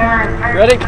Ready?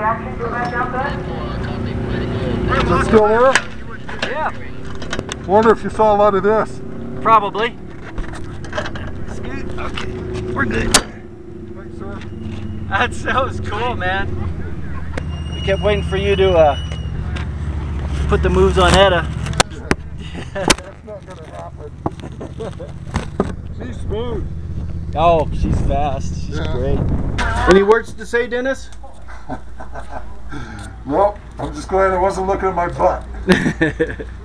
Is it still there? Yeah. Wonder if you saw a lot of this. Probably. Scoot. Okay, we're good. Thanks, sir. That's, that sounds cool, man. We kept waiting for you to uh, put the moves on Etta. That's not gonna happen. she's smooth. Oh, she's fast. She's yeah. great. Any words to say, Dennis? Nope. I'm just glad I wasn't looking at my butt.